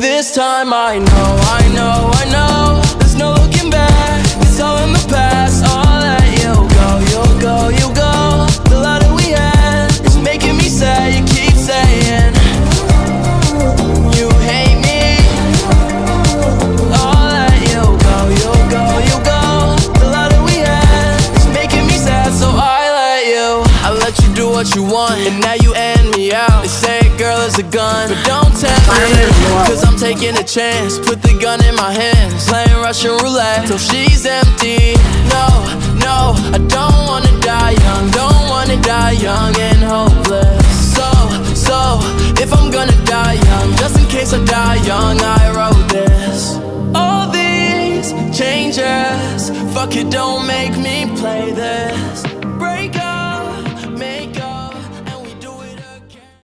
this time I know, I know, I know. There's no looking back, it's all in the past. I'll let you go, you'll go, you'll go. The that we had is making me sad. You keep saying you hate me. I'll let you go, you'll go, you'll go. The that we had is making me sad So I let you. I let you do what you want And now you end me out. They say a girl is a gun But don't tempt me taking a chance. Put the gun in my hands. Playing Russian roulette. Till she's empty. No, no I don't wanna die young. Don't wanna die young and hopeless. So, so If I'm gonna die young Just in case I die young I wrote this. All these changes Fuck it, don't make me play this